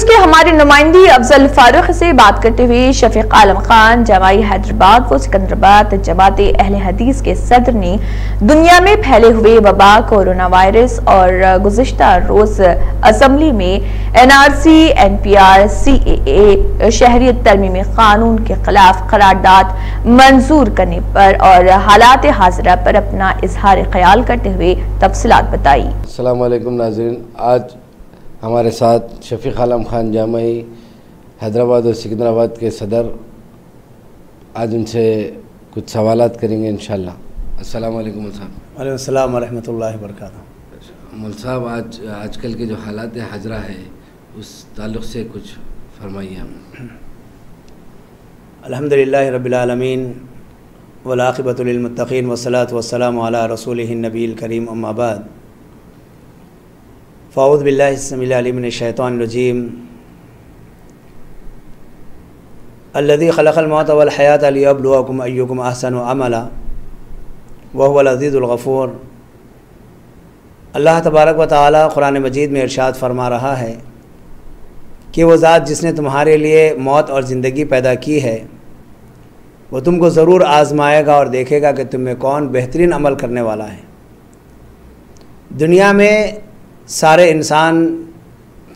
News کے ہمارے نمائندی افضل فاروق سے بات کرتے ہوئے شفیق عالم خان، جماعی حیدرآباد و سکندرآباد جماعت اہل حدیث کے صدر نے دنیا میں پھیلے ہوئے وبا، کورونا وائرس اور گزشتہ روز اسمبلی میں N R C N P R C A A شہریت ترمیمی قانون کے خلاف قرارداد منظور کرنے پر اور حالات حاضرہ پر اپنا اظہار خیال کرتے ہوئے تفصیلات بتائی۔ السلام علیکم ناظرین، آج ہمارے ساتھ شفیق عالم خان جامعی حیدرآباد اور سکندرآباد کے صدر آج ان سے کچھ سوالات کریں گے انشاءاللہ۔ السلام علیکم صاحب۔ علیہ السلام ورحمۃ اللہ وبرکاتہ۔ مل صاحب آج آج کل کے جو حالات حاضرہ ہے اس تعلق سے کچھ فرمائیے ہم۔ الحمد للہ رب العالمین ولاقبۃ للمتقین وصلاۃ وسلم علیہ رسول النبی الکریم آباد فاؤد باللہ السم العلیم الشیطان الرجیم. الذي خلق الموت والحیات ليبلوكم ایکم احسن عملا وهو العزیز الغفور. اللہ تبارک و تعالی قرآن مجید میں ارشاد فرما رہا ہے کہ وہ ذات جس نے تمہارے لیے موت اور زندگی پیدا کی ہے، وہ تم کو ضرور آزمائے گا اور دیکھے گا کہ تم میں کون بہترین عمل کرنے والا ہے۔ دنیا میں سارے انسان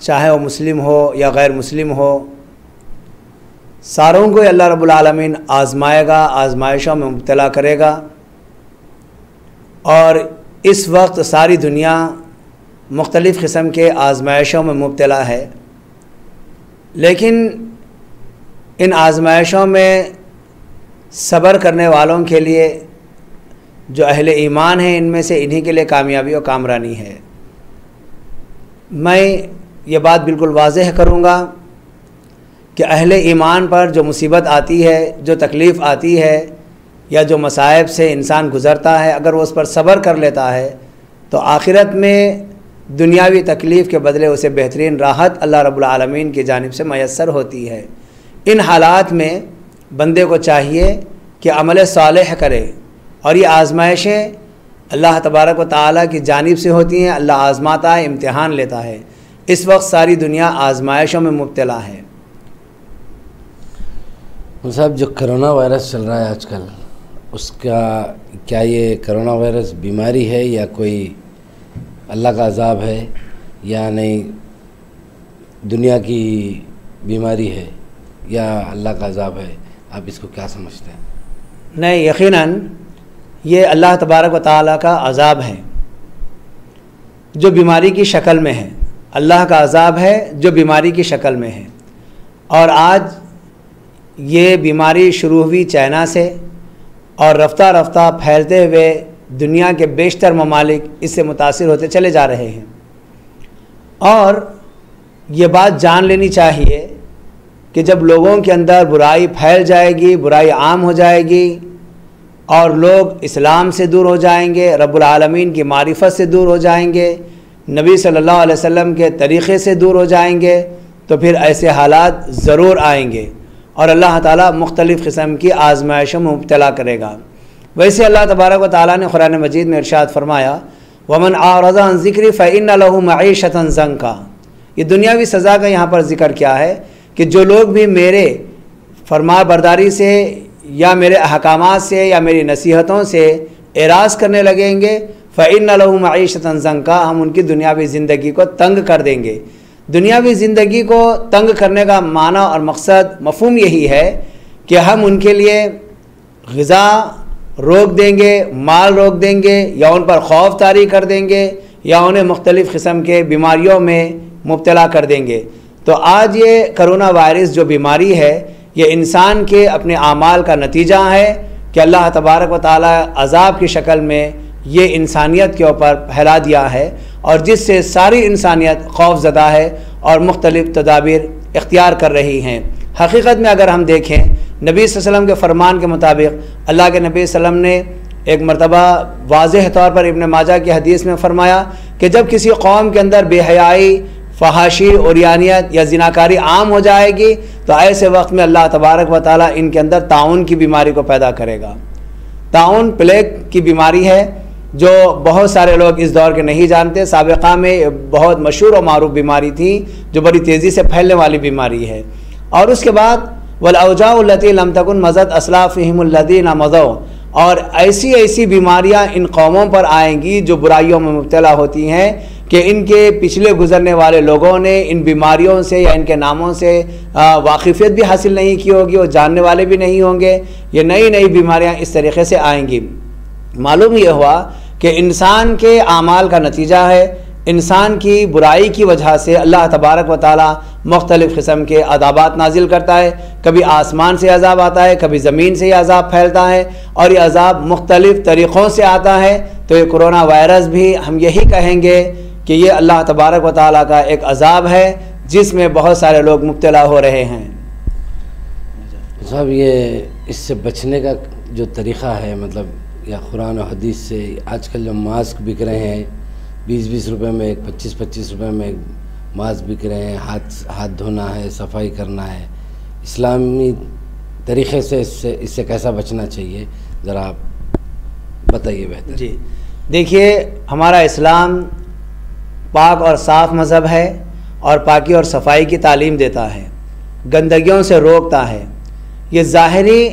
چاہے وہ مسلم ہو یا غیر مسلم ہو، ساروں کو اللہ رب العالمین آزمائے گا، آزمائشوں میں مبتلا کرے گا۔ اور اس وقت ساری دنیا مختلف قسم کے آزمائشوں میں مبتلا ہے۔ لیکن ان آزمائشوں میں صبر کرنے والوں کے لیے جو اہل ایمان ہیں، ان میں سے انہی کے لیے کامیابی و کامرانی ہے۔ میں یہ بات بالکل واضح کروں گا کہ اہل ایمان پر جو مصیبت آتی ہے، جو تکلیف آتی ہے یا جو مصائب سے انسان گزرتا ہے، اگر وہ اس پر صبر کر لیتا ہے، تو آخرت میں دنیاوی تکلیف کے بدلے اسے بہترین راحت اللہ رب العالمین کی جانب سے میسر ہوتی ہے۔ ان حالات میں بندے کو چاہیے کہ عمل صالح کرے اور یہ آزمائشیں اللہ تبارک و تعالیٰ کی جانب سے ہوتی ہیں اللہ آزماتا ہے امتحان لیتا ہے۔ اس وقت ساری دنیا آزمائشوں میں مبتلا ہے۔ صاحب جو کرونا وائرس چل رہا ہے آج کل اس کا کیا یہ کرونا وائرس بیماری ہے یا کوئی اللہ کا عذاب ہے یا نہیں؟ دنیا کی بیماری ہے یا اللہ کا عذاب ہے آپ اس کو کیا سمجھتے ہیں؟ نہیں یقیناً یہ اللہ تبارک و تعالیٰ کا عذاب ہے، جو بیماری کی شکل میں ہے۔ اللہ کا عذاب ہے جو بیماری کی شکل میں ہے۔ اور آج یہ بیماری شروع ہوئی چائنا سے اور رفتہ رفتہ پھیلتے ہوئے دنیا کے بیشتر ممالک اس سے متاثر ہوتے چلے جا رہے ہیں۔ اور یہ بات جان لینی چاہیے کہ جب لوگوں کے اندر برائی پھیل جائے گی، برائی عام ہو جائے گی اور لوگ اسلام سے دور ہو جائیں گے، رب العالمین کی معرفت سے دور ہو جائیں گے، نبی صلی اللہ علیہ وسلم کے طریقے سے دور ہو جائیں گے، تو پھر ایسے حالات ضرور آئیں گے۔ اور اللہ تعالیٰ مختلف قسم کی آزمائشوں میں مبتلا کرے گا۔ ویسے اللہ تبارک و تعالیٰ نے قرآن مجید میں ارشاد فرمایا، ومن آرضا ذکری فعین الح یا میرے احکامات سے یا میری نصیحتوں سے اعراض کرنے لگیں گے فعین الح معیشت زنگ کا ہم ان کی دنیاوی زندگی کو تنگ کر دیں گے۔ دنیاوی زندگی کو تنگ کرنے کا معنی اور مقصد مفہوم یہی ہے کہ ہم ان کے لیے غذا روک دیں گے، مال روک دیں گے، یا ان پر خوف طاری کر دیں گے، یا انہیں مختلف قسم کے بیماریوں میں مبتلا کر دیں گے۔ تو آج یہ کرونا وائرس جو بیماری ہے یہ انسان کے اپنے اعمال کا نتیجہ ہے کہ اللہ تبارک و تعالیٰ عذاب کی شکل میں یہ انسانیت کے اوپر پھیلا دیا ہے اور جس سے ساری انسانیت خوف زدہ ہے اور مختلف تدابیر اختیار کر رہی ہیں۔ حقیقت میں اگر ہم دیکھیں، نبی صلی اللہ علیہ وسلم کے فرمان کے مطابق اللہ کے نبی صلی اللہ علیہ وسلم نے ایک مرتبہ واضح طور پر ابن ماجہ کی حدیث میں فرمایا کہ جب کسی قوم کے اندر بے حیائی فحاشی اوریانیت یا زناکاری عام ہو جائے گی، تو ایسے وقت میں اللہ تبارک و تعالیٰ ان کے اندر تعاون کی بیماری کو پیدا کرے گا۔ تعاون پلیگ کی بیماری ہے، جو بہت سارے لوگ اس دور کے نہیں جانتے۔ سابقہ میں بہت مشہور و معروف بیماری تھی، جو بڑی تیزی سے پھیلنے والی بیماری ہے۔ اور اس کے بعد ولاجا التی لم تکن مزد اسلافہم الدین مزو اور ایسی ایسی بیماریاں ان قوموں پر آئیں گی، جو برائیوں میں مبتلا ہوتی ہیں۔ کہ ان کے پچھلے گزرنے والے لوگوں نے ان بیماریوں سے یا ان کے ناموں سے واقفیت بھی حاصل نہیں کی ہوگی اور جاننے والے بھی نہیں ہوں گے۔ یہ نئی نئی بیماریاں اس طریقے سے آئیں گی۔ معلوم یہ ہوا کہ انسان کے اعمال کا نتیجہ ہے۔ انسان کی برائی کی وجہ سے اللہ تبارک و تعالی مختلف قسم کے عذابات نازل کرتا ہے۔ کبھی آسمان سے عذاب آتا ہے، کبھی زمین سے یہ عذاب پھیلتا ہے اور یہ عذاب مختلف طریقوں سے آتا ہے۔ تو یہ کرونا وائرس بھی ہم یہی کہیں گے کہ یہ اللہ تبارک و تعالیٰ کا ایک عذاب ہے جس میں بہت سارے لوگ مبتلا ہو رہے ہیں۔ صاحب یہ اس سے بچنے کا جو طریقہ ہے مطلب یا قرآن و حدیث سے آج کل جو ماسک بک رہے ہیں بیس بیس روپے میں ایک پچیس پچیس روپے میں ایک ماسک بک رہے ہیں ہاتھ ہاتھ دھونا ہے صفائی کرنا ہے۔ اسلامی طریقے سے اس سے اس سے کیسا بچنا چاہیے؟ ذرا آپ بتائیے بہتر۔ جی۔ دیکھیے ہمارا اسلام پاک اور صاف مذہب ہے اور پاکی اور صفائی کی تعلیم دیتا ہے، گندگیوں سے روکتا ہے۔ یہ ظاہری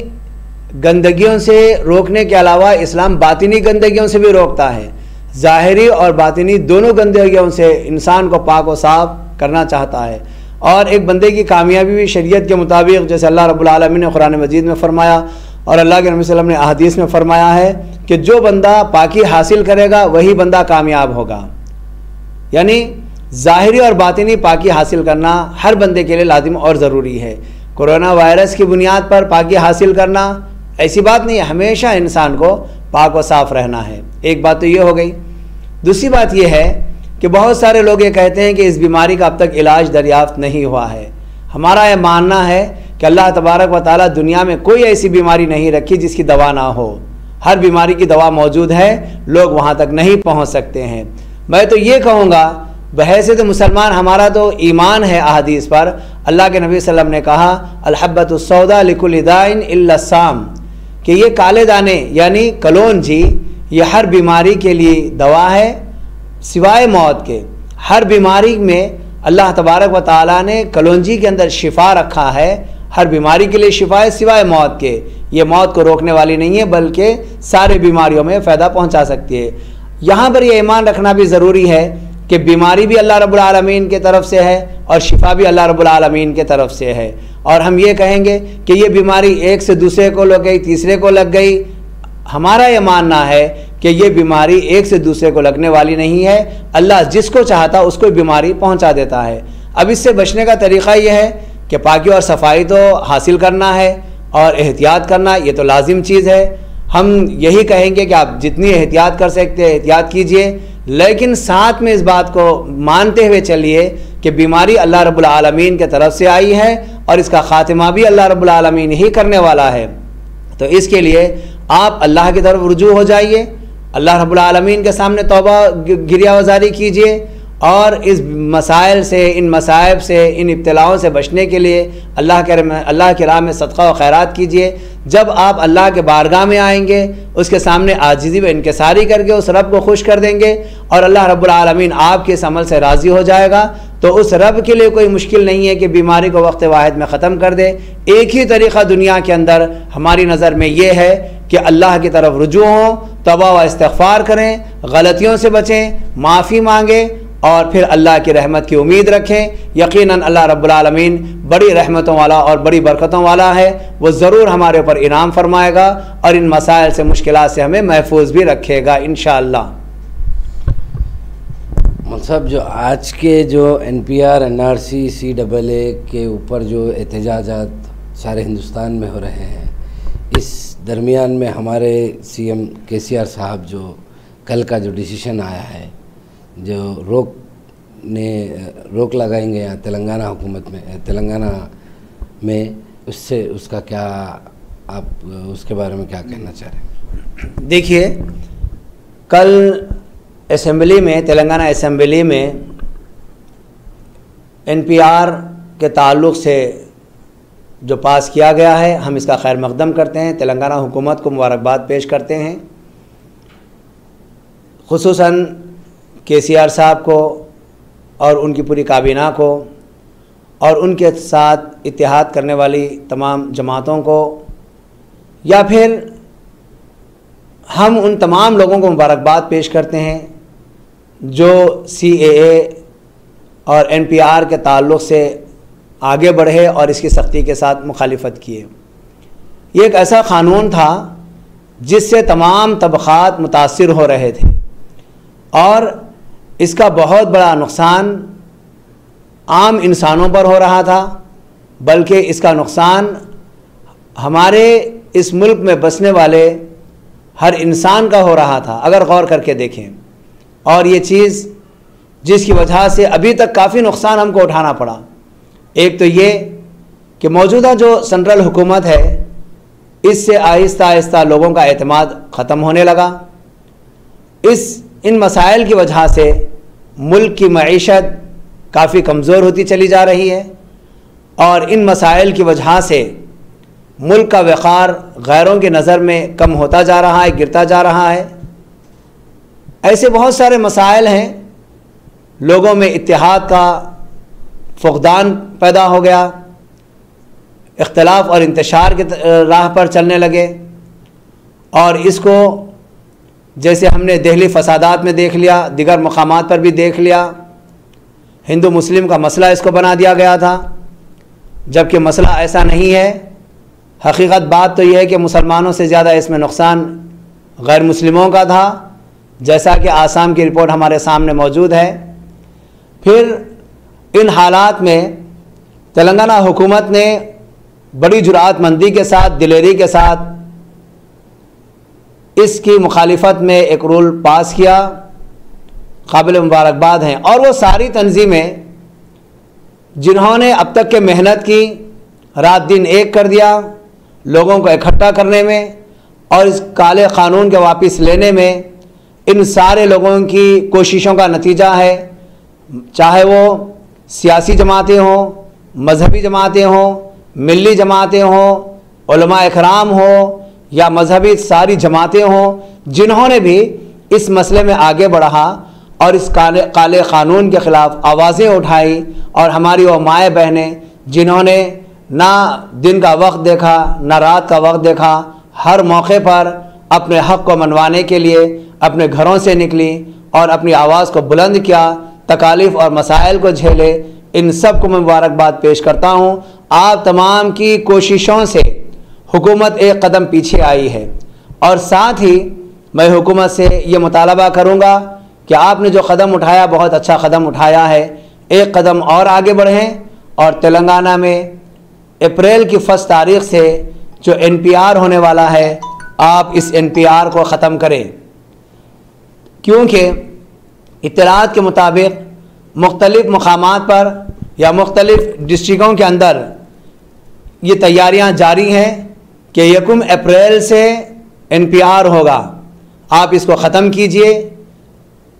گندگیوں سے روکنے کے علاوہ اسلام باطنی گندگیوں سے بھی روکتا ہے۔ ظاہری اور باطنی دونوں گندگیوں سے انسان کو پاک و صاف کرنا چاہتا ہے۔ اور ایک بندے کی کامیابی بھی شریعت کے مطابق، جیسے اللہ رب العالمین نے قرآن مجید میں فرمایا اور اللہ کے نبی صلی اللہ علیہ وسلم نے احادیث میں فرمایا ہے کہ جو بندہ پاکی حاصل کرے گا، وہی بندہ کامیاب ہوگا۔ یعنی ظاہری اور باطنی پاکی حاصل کرنا ہر بندے کے لیے لازم اور ضروری ہے۔ کرونا وائرس کی بنیاد پر پاکی حاصل کرنا ایسی بات نہیں ہے ہمیشہ انسان کو پاک و صاف رہنا ہے۔ ایک بات تو یہ ہو گئی۔ دوسری بات یہ ہے کہ بہت سارے لوگ یہ کہتے ہیں کہ اس بیماری کا اب تک علاج دریافت نہیں ہوا ہے۔ ہمارا یہ ماننا ہے کہ اللہ تبارک و تعالیٰ دنیا میں کوئی ایسی بیماری نہیں رکھی جس کی دوا نہ ہو۔ ہر بیماری کی دوا موجود ہے، لوگ وہاں تک نہیں پہنچ سکتے ہیں۔ میں تو یہ کہوں گا، بحیثیت مسلمان ہمارا تو ایمان ہے احادیث پر۔ اللہ کے نبی صلی اللہ علیہ وسلم نے کہا الحبت السودا لکھ الدائن السام کہ یہ کالے دانے یعنی کلون جی یہ ہر بیماری کے لیے دوا ہے، سوائے موت کے۔ ہر بیماری میں اللہ تبارک و تعالیٰ نے کلونجی کے اندر شفا رکھا ہے۔ ہر بیماری کے لیے شفا ہے، سوائے موت کے۔ یہ موت کو روکنے والی نہیں ہے، بلکہ سارے بیماریوں میں فائدہ پہنچا سکتی ہے۔ یہاں پر یہ ایمان رکھنا بھی ضروری ہے کہ بیماری بھی اللہ رب العالمین کے طرف سے ہے اور شفا بھی اللہ رب العالمین کے طرف سے ہے۔ اور ہم یہ کہیں گے کہ یہ بیماری ایک سے دوسرے کو لگ گئی، تیسرے کو لگ گئی۔ ہمارا یہ ماننا ہے کہ یہ بیماری ایک سے دوسرے کو لگنے والی نہیں ہے۔ اللہ جس کو چاہتا اس کو بیماری پہنچا دیتا ہے۔ اب اس سے بچنے کا طریقہ یہ ہے کہ پاکی اور صفائی تو حاصل کرنا ہے اور احتیاط کرنا یہ تو لازم چیز ہے۔ ہم یہی کہیں گے کہ آپ جتنی احتیاط کر سکتے ہیں، احتیاط کیجیے۔ لیکن ساتھ میں اس بات کو مانتے ہوئے چلیے کہ بیماری اللہ رب العالمین کے طرف سے آئی ہے اور اس کا خاتمہ بھی اللہ رب العالمین ہی کرنے والا ہے۔ تو اس کے لیے آپ اللہ کی طرف رجوع ہو جائیے۔ اللہ رب العالمین کے سامنے توبہ، گریا وزاری کیجیے۔ اور اس مسائل سے، ان مصائب سے، ان ابتلاؤں سے بچنے کے لیے اللہ کے اللہ کے راہ میں صدقہ و خیرات کیجیے۔ جب آپ اللہ کے بارگاہ میں آئیں گے، اس کے سامنے آجزی و انکساری کر کے اس رب کو خوش کر دیں گے اور اللہ رب العالمین آپ کے اس عمل سے راضی ہو جائے گا۔ تو اس رب کے لیے کوئی مشکل نہیں ہے کہ بیماری کو وقت واحد میں ختم کر دے۔ ایک ہی طریقہ دنیا کے اندر ہماری نظر میں یہ ہے کہ اللہ کی طرف رجوع ہوں، توبہ و استغفار کریں، غلطیوں سے بچیں، معافی مانگیں۔ اور پھر اللہ کی رحمت کی امید رکھیں۔ یقیناً اللہ رب العالمین بڑی رحمتوں والا اور بڑی برکتوں والا ہے۔ وہ ضرور ہمارے اوپر انعام فرمائے گا اور ان مسائل سے، مشکلات سے ہمیں محفوظ بھی رکھے گا انشاءاللہ۔ مصحب جو آج کے جو N P R, N R C C double A کے اوپر جو احتجاجات سارے ہندوستان میں ہو رہے ہیں، اس درمیان میں ہمارے سی ایم کے سی آر صاحب جو کل کا جو ڈیسیشن آیا ہے جو روک نے، روک لگائیں گے یہاں تلنگانہ حکومت میں تلنگانہ میں اس سے اس کا کیا آپ اس کے بارے میں کیا کہنا چاہ رہے ہیں؟ دیکھیے، کل اسمبلی میں، تلنگانہ اسمبلی میں این پی آر کے تعلق سے جو پاس کیا گیا ہے، ہم اس کا خیر مقدم کرتے ہیں۔ تلنگانہ حکومت کو مبارکباد پیش کرتے ہیں۔ خصوصاً کے سی آر صاحب کو اور ان کی پوری کابینہ کو اور ان کے ساتھ اتحاد کرنے والی تمام جماعتوں کو یا پھر ہم ان تمام لوگوں کو مبارکباد پیش کرتے ہیں جو سی اے اے اور این پی آر کے تعلق سے آگے بڑھے اور اس کی سختی کے ساتھ مخالفت کیے۔ یہ ایک ایسا قانون تھا جس سے تمام طبقات متاثر ہو رہے تھے اور اس کا بہت بڑا نقصان عام انسانوں پر ہو رہا تھا، بلکہ اس کا نقصان ہمارے اس ملک میں بسنے والے ہر انسان کا ہو رہا تھا، اگر غور کر کے دیکھیں۔ اور یہ چیز جس کی وجہ سے ابھی تک کافی نقصان ہم کو اٹھانا پڑا۔ ایک تو یہ کہ موجودہ جو سنٹرل حکومت ہے، اس سے آہستہ آہستہ لوگوں کا اعتماد ختم ہونے لگا۔ اس، ان مسائل کی وجہ سے ملک کی معیشت کافی کمزور ہوتی چلی جا رہی ہے اور ان مسائل کی وجہ سے ملک کا وقار غیروں کی نظر میں کم ہوتا جا رہا ہے، گرتا جا رہا ہے۔ ایسے بہت سارے مسائل ہیں۔ لوگوں میں اتحاد کا فقدان پیدا ہو گیا۔ اختلاف اور انتشار کے راہ پر چلنے لگے۔ اور اس کو جیسے ہم نے دہلی فسادات میں دیکھ لیا، دیگر مقامات پر بھی دیکھ لیا۔ ہندو مسلم کا مسئلہ اس کو بنا دیا گیا تھا۔ جبکہ مسئلہ ایسا نہیں ہے، حقیقت بات تو یہ ہے کہ مسلمانوں سے زیادہ اس میں نقصان غیر مسلموں کا تھا، جیسا کہ آسام کی رپورٹ ہمارے سامنے موجود ہے۔ پھر ان حالات میں تلنگانہ حکومت نے بڑی جرات مندی کے ساتھ، دلیری کے ساتھ اس کی مخالفت میں ایک رول پاس کیا، قابل مبارکباد ہیں۔ اور وہ ساری تنظیمیں جنہوں نے اب تک کے محنت کی، رات دن ایک کر دیا لوگوں کو اکٹھا کرنے میں اور اس کالے قانون کے واپس لینے میں ان سارے لوگوں کی کوششوں کا نتیجہ ہے۔ چاہے وہ سیاسی جماعتیں ہوں، مذہبی جماعتیں ہوں، ملی جماعتیں ہوں، علماء اکرام ہوں یا مذہبی ساری جماعتیں ہوں جنہوں نے بھی اس مسئلے میں آگے بڑھا اور اس کالے کالے قانون کے خلاف آوازیں اٹھائی اور ہماری وہ مائیں بہنیں جنہوں نے نہ دن کا وقت دیکھا، نہ رات کا وقت دیکھا، ہر موقع پر اپنے حق کو منوانے کے لیے اپنے گھروں سے نکلی اور اپنی آواز کو بلند کیا، تکالیف اور مسائل کو جھیلے۔ ان سب کو میں مبارکباد پیش کرتا ہوں۔ آپ تمام کی کوششوں سے حکومت ایک قدم پیچھے آئی ہے۔ اور ساتھ ہی میں حکومت سے یہ مطالبہ کروں گا کہ آپ نے جو قدم اٹھایا، بہت اچھا قدم اٹھایا ہے۔ ایک قدم اور آگے بڑھیں۔ اور تلنگانہ میں اپریل کی فسٹ تاریخ سے جو این پی آر ہونے والا ہے، آپ اس این پی آر کو ختم کریں۔ کیونکہ اطلاعات کے مطابق مختلف مقامات پر یا مختلف ڈسٹرکوں کے اندر یہ تیاریاں جاری ہیں۔ کہ یکم اپریل سے این پی آر ہوگا۔ آپ اس کو ختم کیجیے۔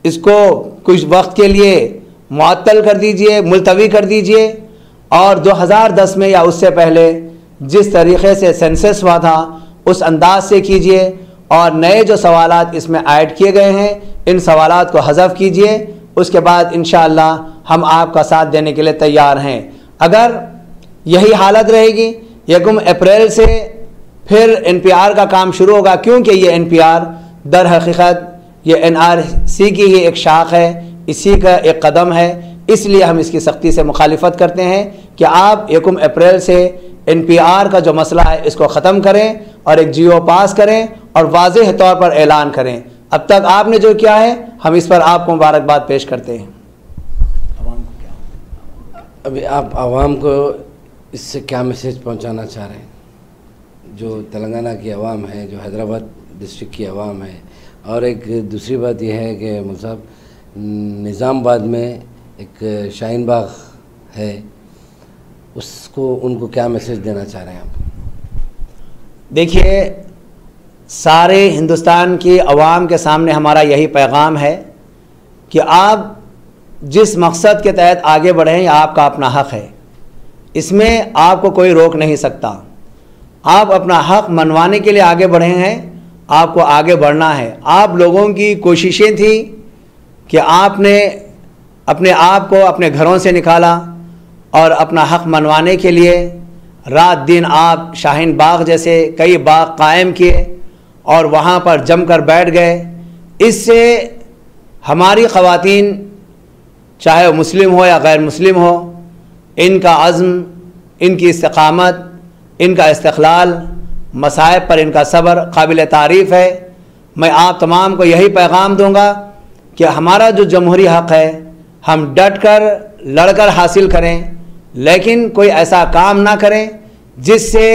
اس کو کچھ وقت کے لیے معطل کر دیجیے، ملتوی کر دیجیے۔ اور دو ہزار دس میں یا اس سے پہلے جس طریقے سے سینسس ہوا تھا، اس انداز سے کیجیے۔ اور نئے جو سوالات اس میں ایڈ کیے گئے ہیں، ان سوالات کو حذف کیجیے۔ اس کے بعد انشاءاللہ ہم آپ کا ساتھ دینے کے لیے تیار ہیں۔ اگر یہی حالت رہے گی، یکم اپریل سے پھر این پی آر کا کام شروع ہوگا کیونکہ یہ این پی آر در حقیقت یہ این آر سی کی ہی ایک شاخ ہے، اسی کا ایک قدم ہے۔ اس لیے ہم اس کی سختی سے مخالفت کرتے ہیں کہ آپ یکم اپریل سے این پی آر کا جو مسئلہ ہے، اس کو ختم کریں اور ایک جیو پاس کریں اور واضح طور پر اعلان کریں۔ اب تک آپ نے جو کیا ہے، ہم اس پر آپ کو مبارکباد پیش کرتے ہیں۔ ابھی آپ عوام کو اس سے کیا میسیج پہنچانا چاہ رہے ہیں؟ جو تلنگانہ کی عوام ہے، جو حیدرآباد ڈسٹرکٹ کی عوام ہے۔ اور ایک دوسری بات یہ ہے کہ مصحف نظام آباد میں ایک شاہین باغ ہے۔ اس کو، ان کو کیا میسیج دینا چاہ رہے ہیں آپ؟ دیکھیے، سارے ہندوستان کی عوام کے سامنے ہمارا یہی پیغام ہے کہ آپ جس مقصد کے تحت آگے بڑھیں، یہ آپ کا اپنا حق ہے۔ اس میں آپ کو کوئی روک نہیں سکتا۔ آپ اپنا حق منوانے کے لیے آگے بڑھے ہیں، آپ کو آگے بڑھنا ہے۔ آپ لوگوں کی کوششیں تھیں کہ آپ نے اپنے آپ کو اپنے گھروں سے نکالا اور اپنا حق منوانے کے لیے رات دن آپ شاہین باغ جیسے کئی باغ قائم کیے اور وہاں پر جم کر بیٹھ گئے۔ اس سے ہماری خواتین، چاہے وہ مسلم ہو یا غیر مسلم ہو، ان کا عزم، ان کی استقامت ان کا استقلال، مصائب پر ان کا صبر قابل تعریف ہے۔ میں آپ تمام کو یہی پیغام دوں گا کہ ہمارا جو جمہوری حق ہے، ہم ڈٹ کر، لڑ کر حاصل کریں، لیکن کوئی ایسا کام نہ کریں جس سے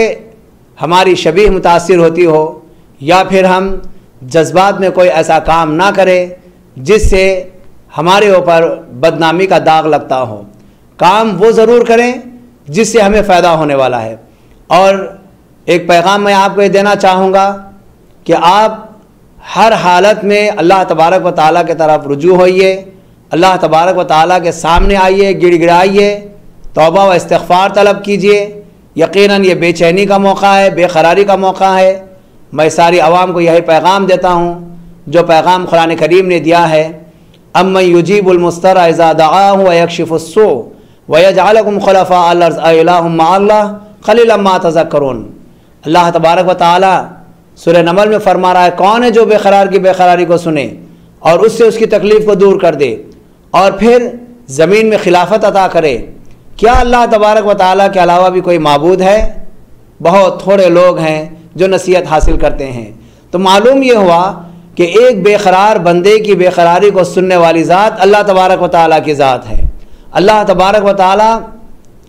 ہماری شبیہ متاثر ہوتی ہو، یا پھر ہم جذبات میں کوئی ایسا کام نہ کریں جس سے ہمارے اوپر بدنامی کا داغ لگتا ہو۔ کام وہ ضرور کریں جس سے ہمیں فائدہ ہونے والا ہے۔ اور ایک پیغام میں آپ کو یہ دینا چاہوں گا کہ آپ ہر حالت میں اللہ تبارک و تعالیٰ کے طرف رجوع ہوئیے، اللہ تبارک و تعالیٰ کے سامنے آئیے گڑ گڑائیے توبہ و استغفار طلب کیجیے یقیناً یہ بے چینی کا موقع ہے، بے قراری کا موقع ہے۔ میں ساری عوام کو یہی پیغام دیتا ہوں، جو پیغام قرآن کریم نے دیا ہے۔ ام یجیب المستر اذا دعاہ ویکشف السو ویجعلکم خلفاء الارض الہ مع اللہ۔ خلیل ما تذکرون۔ اللہ تبارک و تعالی سورہ نمل میں فرما رہا ہے، کون ہے جو بے قرار کی بے قراری کو سنے اور اس سے اس کی تکلیف کو دور کر دے اور پھر زمین میں خلافت عطا کرے۔ کیا اللہ تبارک و تعالیٰ کے علاوہ بھی کوئی معبود ہے؟ بہت تھوڑے لوگ ہیں جو نصیحت حاصل کرتے ہیں۔ تو معلوم یہ ہوا کہ ایک بے قرار بندے کی بے قراری کو سننے والی ذات اللہ تبارک و تعالیٰ کی ذات ہے۔ اللہ تبارک و تعالیٰ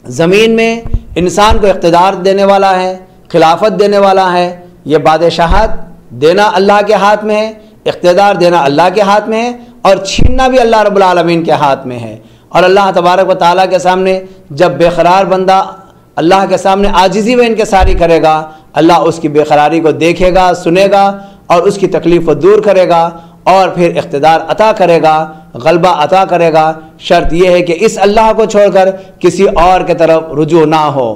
زمین میں انسان کو اقتدار دینے والا ہے، خلافت دینے والا ہے۔ یہ بادشاہت دینا اللہ کے ہاتھ میں ہے، اقتدار دینا اللہ کے ہاتھ میں ہے اور چھیننا بھی اللہ رب العالمین کے ہاتھ میں ہے۔ اور اللہ تبارک و تعالیٰ کے سامنے جب بے قرار بندہ اللہ کے سامنے عاجزی و انکساری کرے گا، اللہ اس کی بے قراری کو دیکھے گا، سنے گا اور اس کی تکلیف کو دور کرے گا اور پھر اقتدار عطا کرے گا۔ غلبہ عطا کرے گا۔ شرط یہ ہے کہ اس اللہ کو چھوڑ کر کسی اور کے طرف رجوع نہ ہو۔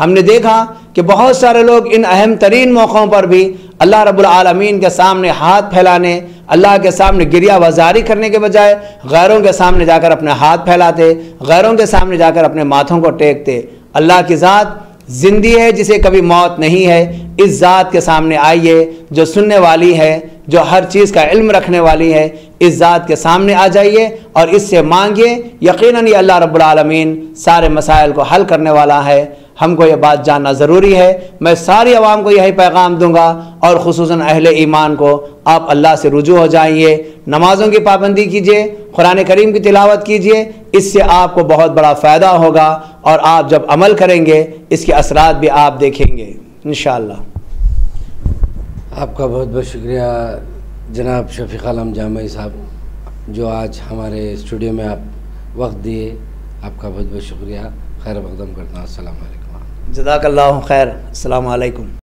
ہم نے دیکھا کہ بہت سارے لوگ ان اہم ترین موقعوں پر بھی اللہ رب العالمین کے سامنے ہاتھ پھیلانے، اللہ کے سامنے گریا وزاری کرنے کے بجائے غیروں کے سامنے جا کر اپنے ہاتھ پھیلاتے، غیروں کے سامنے جا کر اپنے ماتھوں کو ٹیکتے۔ اللہ کی ذات زندی ہے جسے کبھی موت نہیں ہے، اس ذات کے سامنے آئیے جو سننے والی ہے، جو ہر چیز کا علم رکھنے والی ہے، اس ذات کے سامنے آ جائیے اور اس سے مانگیے۔ یقیناً یہ اللہ رب العالمین سارے مسائل کو حل کرنے والا ہے۔ ہم کو یہ بات جاننا ضروری ہے۔ میں ساری عوام کو یہی پیغام دوں گا اور خصوصاً اہل ایمان کو آپ اللہ سے رجوع ہو جائیے۔ نمازوں کی پابندی کیجیے قرآن کریم کی تلاوت کیجیے اس سے آپ کو بہت بڑا فائدہ ہوگا اور آپ جب عمل کریں گے اس کے اثرات بھی آپ دیکھیں گے انشاءاللہ۔ آپ کا بہت بہت شکریہ جناب شفیق عالم جامعی صاحب جو آج ہمارے اسٹوڈیو میں آپ وقت دیے آپ کا بہت بہت شکریہ۔ خیر مقدم کرتا ہوں السلام علیکم۔ جزاک اللہ خیر۔ السلام علیکم۔